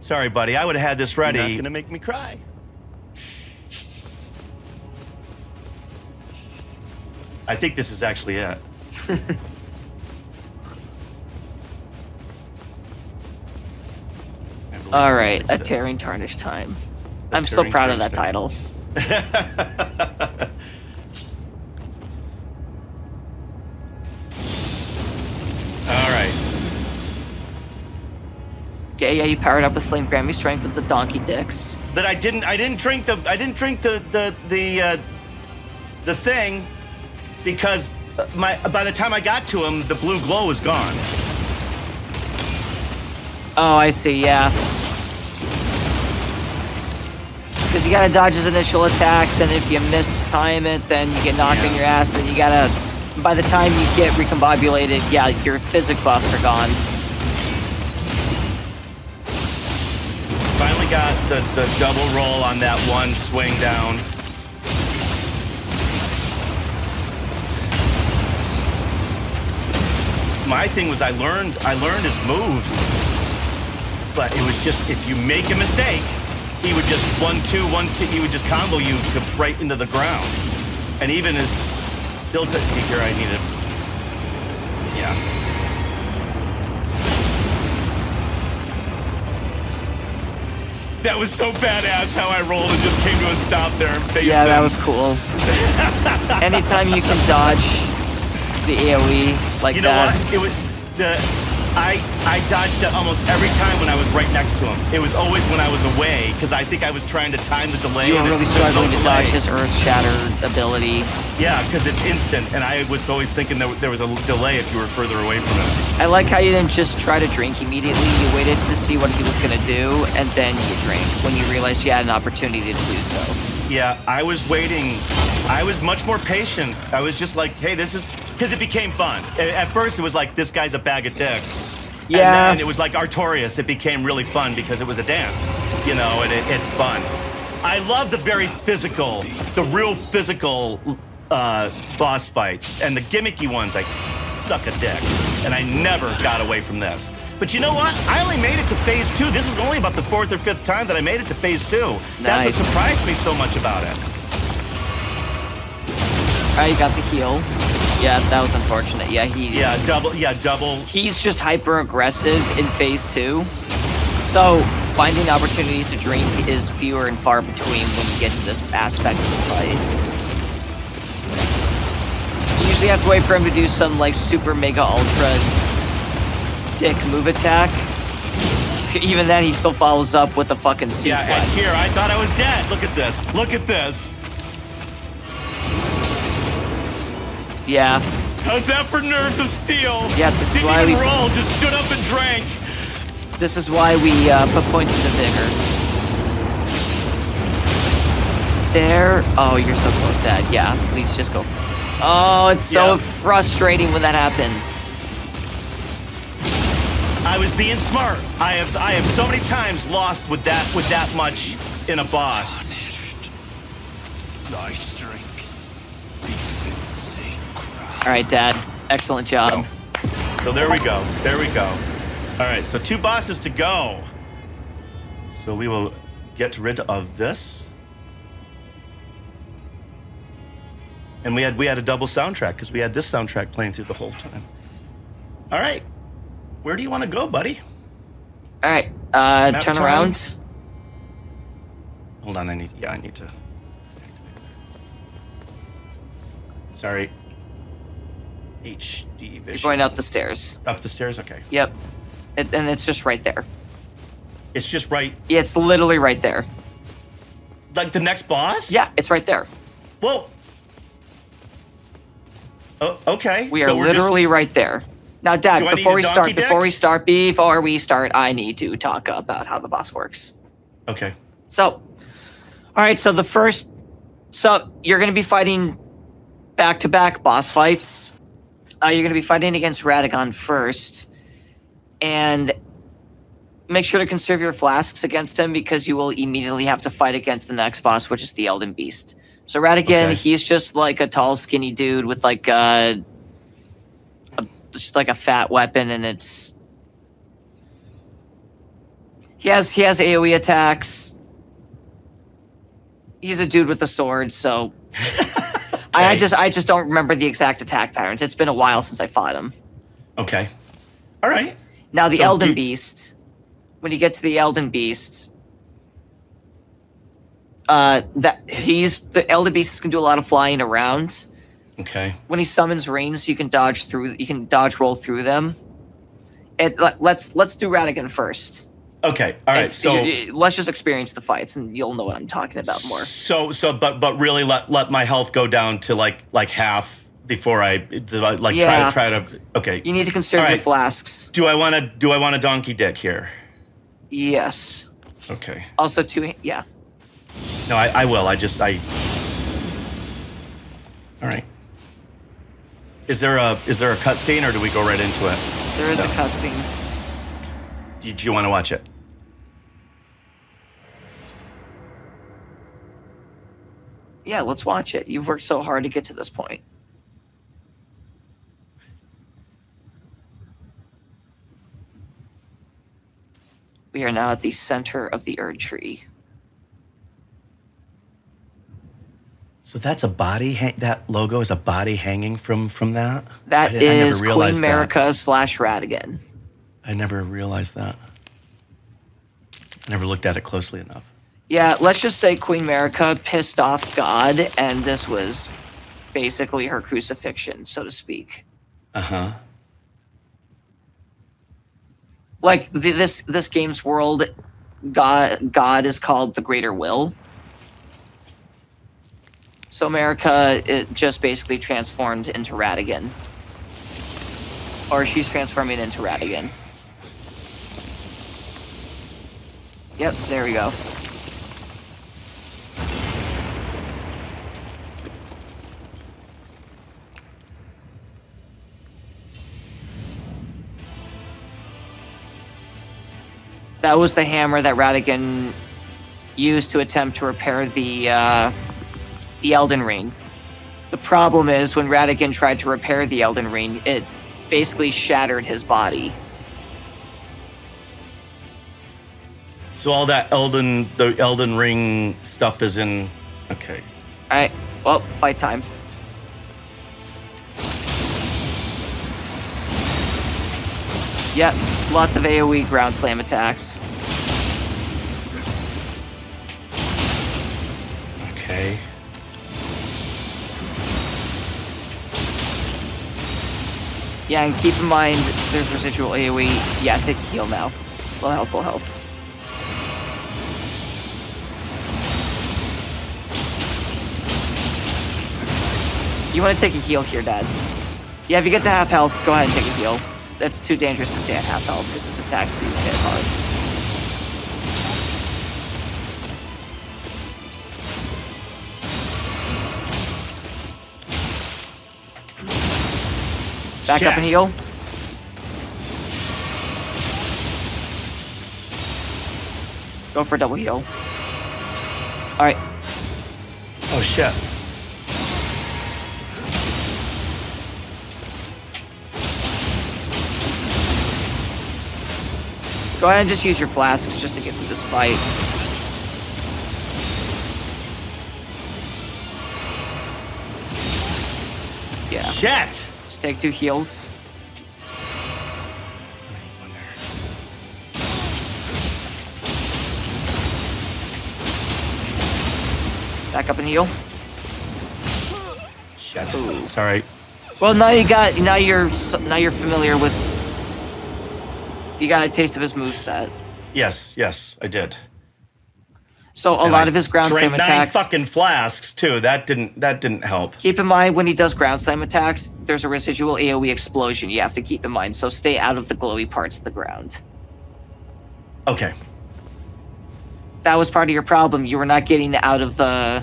Sorry, buddy. I would have had this You're ready. not gonna make me cry. I think this is actually it. All right, a it. tearing tarnish time. I'm so proud of that tarnish title. Yeah, you powered up with Flame Grant Me Strength with the Donkey Dicks. But I didn't. I didn't drink the. I didn't drink the the the uh, the thing because my by the time I got to him, the blue glow was gone. Oh, I see, yeah. Because you gotta dodge his initial attacks, and if you miss time it, then you get knocked on Yeah. your ass, then you gotta. By the time you get recombobulated, yeah, your physic buffs are gone. Got the the double roll on that one swing down. My thing was I learned I learned his moves, but it was just if you make a mistake, he would just one two one two. He would just combo you to right into the ground, and even his built. See here, I needed. Yeah. That was so badass how I rolled and just came to a stop there and faced Yeah, that was cool. Anytime you can dodge the AoE like You know that. what? It was the I I dodged it almost every time when I was right next to him. It was always when I was away because I think I was trying to time the delay. You were really there's no struggling to dodge his Earth Shatter ability. Yeah, because it's instant, and I was always thinking that there was a delay if you were further away from him. I like how you didn't just try to drink immediately. You waited to see what he was gonna do, and then you drank when you realized you had an opportunity to do so. Yeah, I was waiting. I was much more patient. I was just like, hey, this is because it became fun. At first, it was like this guy's a bag of dicks. Yeah. And then it was like Artorias. It became really fun because it was a dance, you know, and it, it's fun. I love the very physical, the real physical uh, boss fights and the gimmicky ones. Like suck a dick, and I never got away from this. But you know what? I only made it to phase two. This is only about the fourth or fifth time that I made it to phase two. That's what surprised me so much about it. You got the heal. Yeah, that was unfortunate. Yeah, he Yeah, double. Yeah, double. he's just hyper aggressive in phase two. So finding opportunities to drink is fewer and far between when you get to this aspect of the fight. You usually have to wait for him to do some like super mega ultra dick move attack. Even then, he still follows up with a fucking suplex. Yeah, and here I thought I was dead. Look at this. Look at this. Yeah, How's that for nerves of steel? Yeah, this is Didn't why even we- roll. Just stood up and drank. this is why we uh, put points into vigor. There. Oh, you're so close, Dad. Yeah, please just go. Oh, it's so Yeah. frustrating when that happens. I was being smart. I have I have so many times lost with that with that much in a boss. Thy All right, Dad. Excellent job. So there we go. There we go. All right, so two bosses to go. So we will get rid of this. And we had we had a double soundtrack because we had this soundtrack playing through the whole time. All right. Where do you want to go, buddy? All right. Uh, Map turn time. around. Hold on, I need yeah, I need to. Sorry. HD vision. Going up the stairs. Up the stairs. Okay. Yep. It, and it's just right there. It's just right, Yeah, it's literally right there. like the next boss. Yeah, it's right there. Well. Oh, okay. We so are we're just- literally right there. Now, Dad, Do I need before we start, deck? before we start, before we start, I need to talk about how the boss works. okay. So, all right. So the first, so you're going to be fighting back-to-back boss fights. Uh, you're going to be fighting against Radagon first, and make sure to conserve your flasks against him because you will immediately have to fight against the next boss, which is the Elden Beast. So Radagon, Okay. he's just like a tall, skinny dude with like a, a just like a fat weapon, and it's He has he has AoE attacks. He's a dude with a sword, so I, I just I just don't remember the exact attack patterns. It's been a while since I fought him. Okay. All right. Now the So Elden do- Beast. When you get to the Elden Beast, uh, that he's the Elden Beast can do a lot of flying around. Okay. When he summons rains, you can dodge through. You can dodge roll through them. It, let, let's let's do Radagon first. Okay. All right. It's- So let's just experience the fights, and you'll know what I'm talking about more. so so but but really let let my health go down to like like half before I like Yeah. try to try to okay. You need to conserve All your flasks. do I want to do I want a donkey dick here? Yes. Okay. Also, two. Yeah. No, I, I will. I just I. All right. Is there a is there a cutscene or do we go right into it? There is a No. cutscene. Do, do you want to watch it? Yeah, let's watch it. You've worked so hard to get to this point. We are now at the center of the Erd Tree. So that's a body. That logo is a body hanging from from that. That I didn't- I Queen realized that. Marika slash Radagon. I never realized that. I never looked at it closely enough. Yeah, let's just say Queen Marika pissed off God, and this was basically her crucifixion, so to speak. Uh huh. Like th- this this game's world, God God is called the Greater Will. So Marika it just basically transformed into Radagon, or she's transforming into Radagon. Yep, there we go. That was the hammer that Radagon used to attempt to repair the uh, the Elden Ring. The problem is when Radagon tried to repair the Elden Ring, it basically shattered his body. So all that Elden the Elden Ring stuff is in. Okay. All right, well, fight time. Yep, lots of AoE ground slam attacks. Okay. Yeah, and keep in mind there's residual AoE. Yeah, take a heal now. Full health, full health. You want to take a heal here, Dad? Yeah, if you get to half health, go ahead and take a heal. That's too dangerous to stay at half health because his attacks do hit hard. Back up and heal. Go for a double heal. Alright, Oh shit. Go ahead and just use your flasks just to get through this fight. Yeah, Shit. just take two heals. Back up and heal. Shit. Sorry. Well, now you got now you're now you're familiar with. You got a taste of his moveset. Yes. Yes, I did. So a And lot I of his ground slam nine attacks. fucking flasks too. That didn't. That didn't help. Keep in mind when he does ground slam attacks, there's a residual AoE explosion. You have to keep in mind. So stay out of the glowy parts of the ground. Okay. That was part of your problem. You were not getting out of the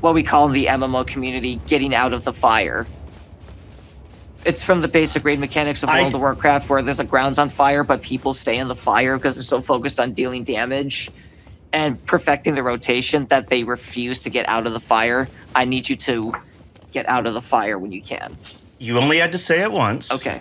what we call in the MMO community getting out of the fire. It's from the basic raid mechanics of I- World of Warcraft where there's like grounds on fire, but people stay in the fire because they're so focused on dealing damage and perfecting the rotation that they refuse to get out of the fire. I need you to get out of the fire when you can. You only had to say it once. Okay.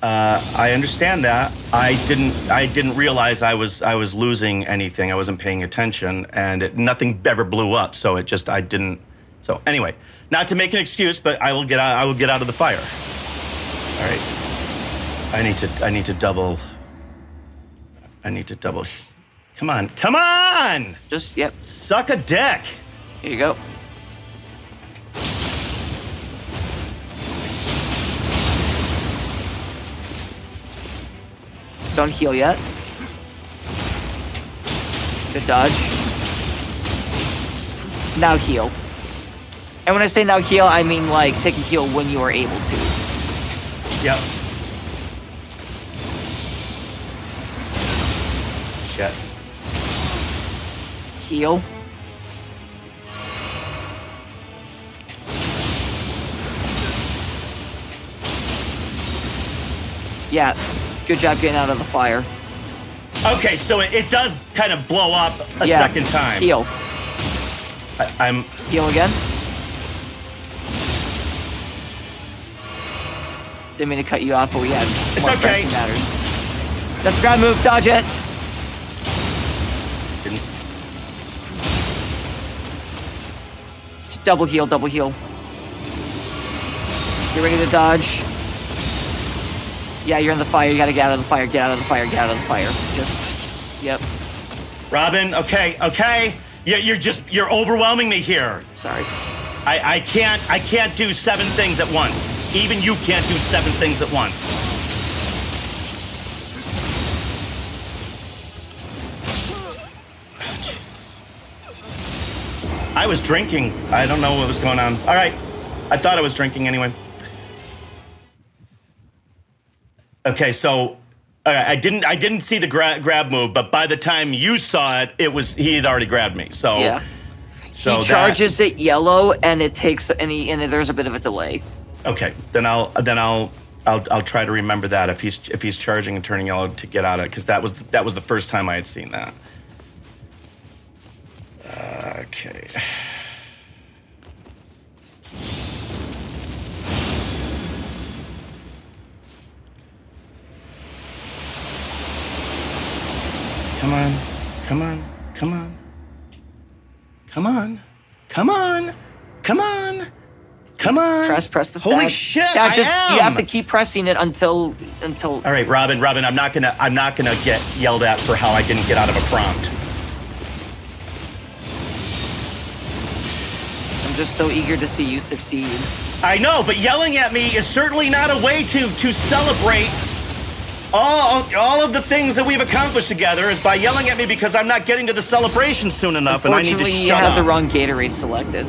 Uh, I understand that. I didn't. I didn't realize I was. I was losing anything. I wasn't paying attention, and it, nothing ever blew up. So it just. I didn't. So anyway, not to make an excuse, but I will get out. I will get out of the fire. All right. I need to. I need to double. I need to double. Come on. Come on. Just yep. Suck a dick. Here you go. Don't heal yet. Good dodge. Now heal. And when I say now heal, I mean like take a heal when you are able to. Yep. Shit. Heal. Yeah, good job getting out of the fire. Okay, so it, it does kind of blow up a yeah. second time. Heal. I, I'm. Heal again. Didn't mean to cut you off, but we had It's more okay. pressing matters. That's a grab move, dodge it. Didn't. Double heal, double heal. Get ready to dodge. Yeah, you're in the fire. You gotta get out of the fire. Get out of the fire. Get out of the fire. Just, yep. Robin, okay, okay. You're, you're just you're overwhelming me here. Sorry. I, I can't I can't do seven things at once. Even you can't do seven things at once. Oh, Jesus. I was drinking. I don't know what was going on. All right. I thought I was drinking anyway. Okay, so right, I didn't I didn't see the gra- grab move, but by the time you saw it, it was he had already grabbed me. So Yeah. so he that- charges it yellow, and it takes and, he, and there's a bit of a delay. Okay, then I'll then I'll I'll I'll try to remember that if he's if he's charging and turning yellow to get out of it because that was that was the first time I had seen that. Uh, okay. Come on, come on, come on, come on, come on, come on. Come on. Press, press the Holy shit! Yeah, I just am. you have to keep pressing it until until All right, Robin, Robin, I'm not gonna I'm not gonna get yelled at for how I didn't get out of a prompt. I'm just so eager to see you succeed. I know, but yelling at me is certainly not a way to to celebrate all all of the things that we've accomplished together is by yelling at me because I'm not getting to the celebration soon enough and I need to shut you have up. the wrong Gatorade selected.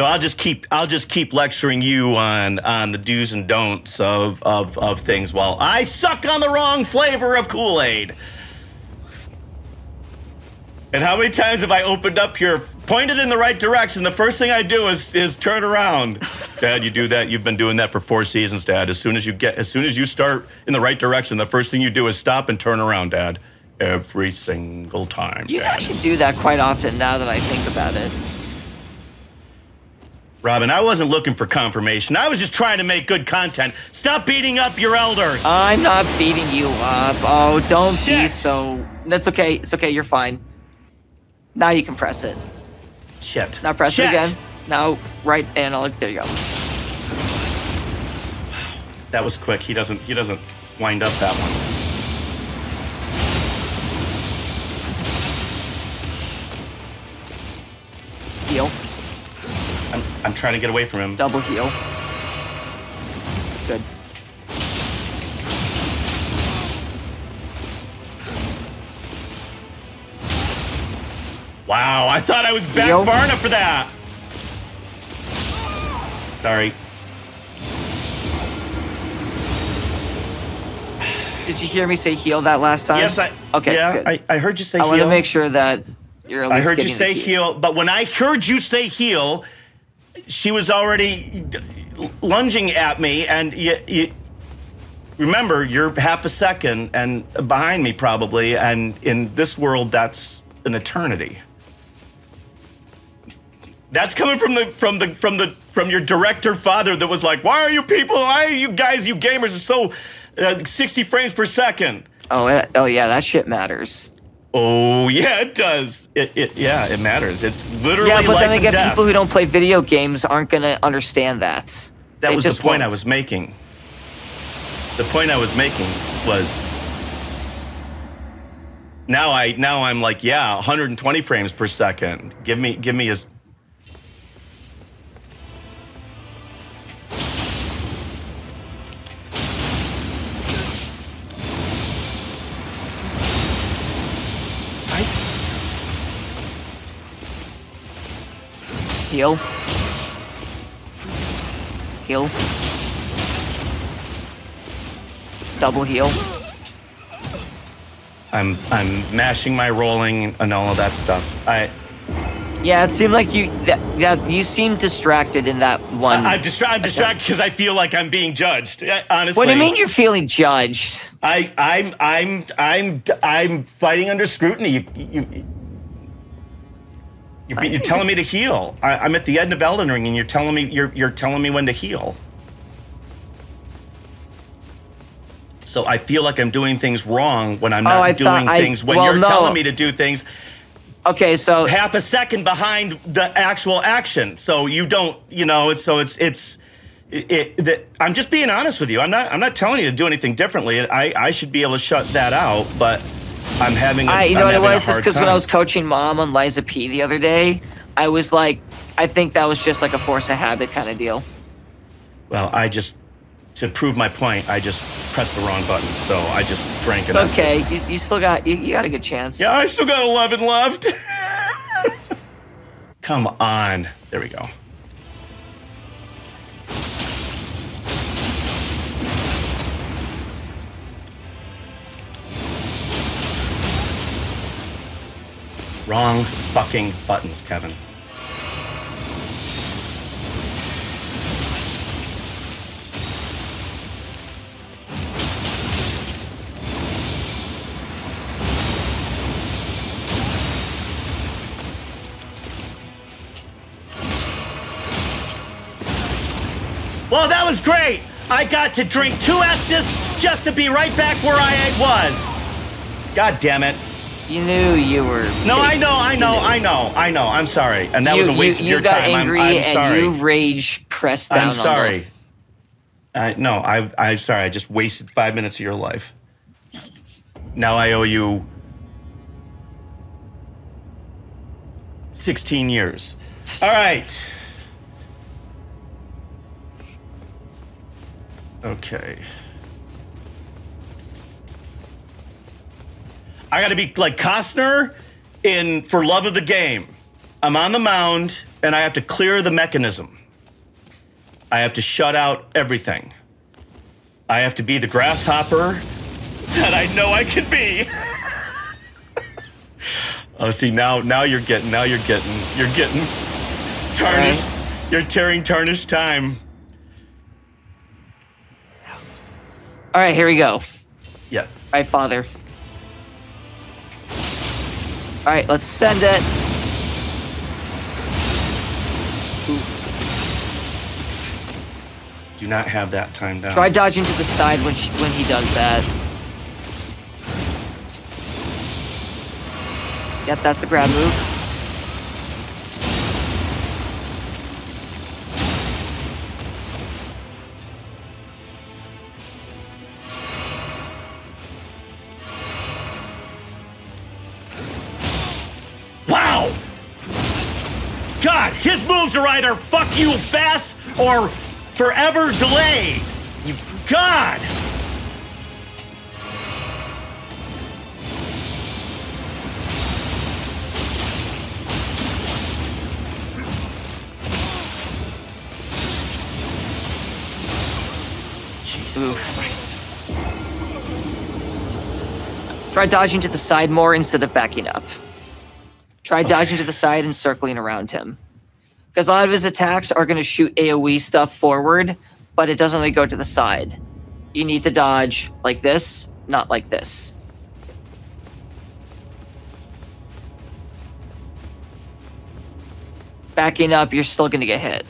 So I'll just keep I'll just keep lecturing you on on the do's and don'ts of of, of things while I suck on the wrong flavor of Kool-Aid. And how many times have I opened up here, pointed in the right direction? The first thing I do is is turn around. Dad, you do that. You've been doing that for four seasons, Dad. As soon as you get, as soon as you start in the right direction, the first thing you do is stop and turn around, Dad. Every single time. You Dad. actually do that quite often now that I think about it. Robin, I wasn't looking for confirmation. I was just trying to make good content. Stop beating up your elders. I'm not beating you up. Oh, don't be so. That's okay. It's okay. You're fine. Now you can press it. Shit. Now press Shit. it again. Now right analog. There you go. That was quick. He doesn't. He doesn't wind up that one. Heal. I'm, trying to get away from him. Double heal. Good. Wow, I thought I was back Heal. far enough for that. Sorry. Did you hear me say heal that last time? Yes, I. Okay. Yeah. I, I heard you say I heal. want to make sure that you're. At I heard you say heal, but when I heard you say heal, she was already lunging at me, and you, you remember you're half a second and behind me probably, and in this world that's an eternity. That's coming from the from the from the from your director father that was like, "Why are you people? Why are you guys? You gamers are so uh, 60 frames per second. Oh, oh yeah, that shit matters. Oh yeah, it does. It, it yeah, it matters. It's literally Yeah, but then again, death. people who don't play video games aren't gonna understand that. that They was the point I won't. was making. The point I was making was now I now I'm like yeah, 120 frames per second. Give me give me as Heal. Heal. Double heal. I'm I'm mashing my rolling and all of that stuff. I Yeah, it seemed like you that, that you seemed distracted in that one. I'm, distra- I'm distracted because I feel like I'm being judged. uh, Honestly, what do you mean you're feeling judged? I, I'm, I'm, I'm, I'm fighting under scrutiny. You, you, you're, you're telling me to heal. I, I'm at the end of Elden Ring, and you're telling me you're, you're telling me when to heal. So I feel like I'm doing things wrong when I'm Oh, not I doing I- things when well, you're no. telling me to do things Okay, so half a second behind the actual action. So you don't, you know, it's so it's it's it, it that I'm just being honest with you. I'm not I'm not telling you to do anything differently. I I should be able to shut that out, but I'm having a, I, you know I'm what it was? It's because when I was coaching mom on Lies of P the other day, I was like, I think that was just like a force of habit kind of deal. well, I just to prove my point, I just pressed the wrong button. So I just drank It's okay. You, you still got you, you got a good chance. Yeah, I still got 11 left. Come on. There we go. Wrong fucking buttons, Kevin. Well, that was great. I got to drink two Estus just to be right back where I was. God damn it. You knew you were. No, I know, I know, I know, I know. I'm sorry, and that you, was a waste you, of you your got time. I'm- angry I'm, and sorry. you rage pressed down. I'm sorry. I no, I I'm sorry. I just wasted five minutes of your life. Now I owe you sixteen years. All right. Okay. I got to be like Costner in For Love of the Game. I'm on the mound and I have to clear the mechanism. I have to shut out everything. I have to be the grasshopper that I know I can be. oh, see now, now you're getting, now you're getting, you're getting tarnished. You're tearing tarnished time. All right, here we go. All Yeah. right, father. All right, let's send it. Do not have that time down. Try dodging to the side when she, when he does that. Yep, that's the grab move. His moves are either fuck you fast or forever delayed. You God! Jesus Christ. Try dodging to the side more instead of backing up. Try dodging to the side and circling around him. Because a lot of his attacks are going to shoot AoE stuff forward, but it doesn't really go to the side. You need to dodge like this, not like this. backing up, you're still going to get hit.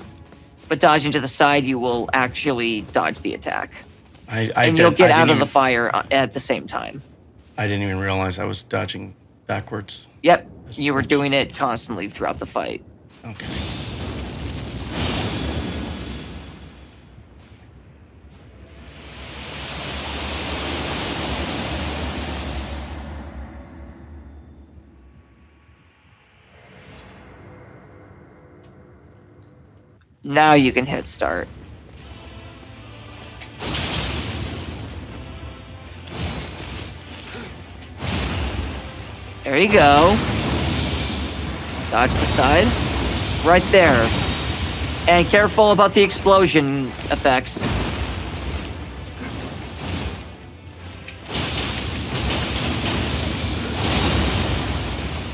But dodging to the side, you will actually dodge the attack. I, I and did, you'll get out of didn't the even- fire uh, at the same time. I didn't even realize I was dodging backwards. Yep, you were doing it constantly throughout the fight. Okay. Now you can hit start. There you go. Dodge the side. Right there. And careful about the explosion effects.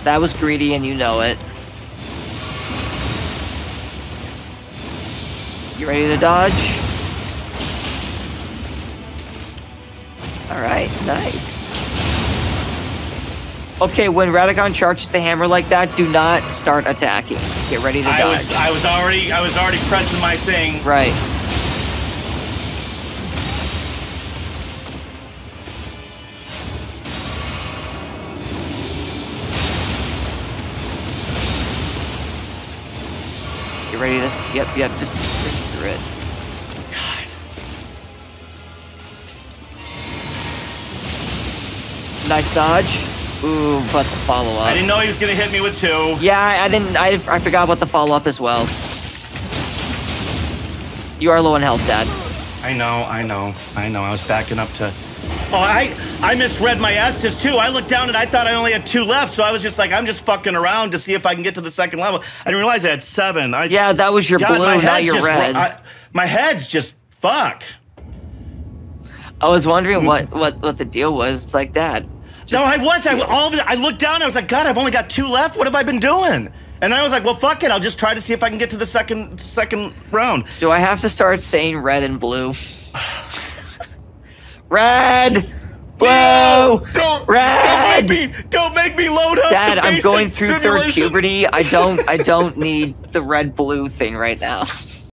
That was greedy and you know it. You ready to dodge? Alright, nice. Okay, when Radagon charges the hammer like that, do not start attacking. Get ready to I dodge. was I was already I was already pressing my thing. right. To? Yep, yep. Just through it. Nice dodge. Ooh, but the follow up. I didn't know he was gonna hit me with two. Yeah, I didn't. I, I forgot about the follow up as well. You are low on health, Dad. I know, I know, I know. I was backing up to. Oh, I I misread my Estus too. I looked down and I thought I only had two left, so I was just like, I'm just fucking around to see if I can get to the second level. I didn't realize I had seven. I, Yeah, that was your God, blue, not your just red. I- my head's just fuck. I was wondering what what what the deal was. It's like, Dad. no, I was. I all of it, I looked down. and I was like, God, I've only got two left. What have I been doing? And then I was like, well, fuck it. I'll just try to see if I can get to the second second round. Do I have to start saying red and blue? red, blue, don't don't red. make me don't make me load up. Dad, I'm going through third puberty. I don't I don't need the red blue thing right now.